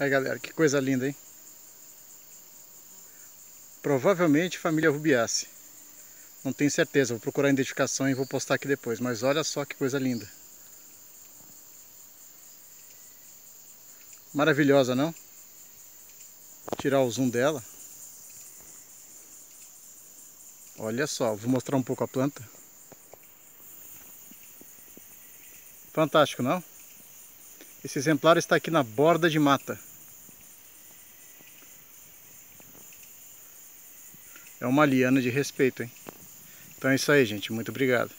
Aí galera, que coisa linda, hein? Provavelmente família rubiace. Não tenho certeza, vou procurar a identificação e vou postar aqui depois. Mas olha só que coisa linda. Maravilhosa, não? Tirar o zoom dela. Olha só, vou mostrar um pouco a planta. Fantástico, não? Esse exemplar está aqui na borda de mata. É uma liana de respeito, hein? Então é isso aí, gente. Muito obrigado.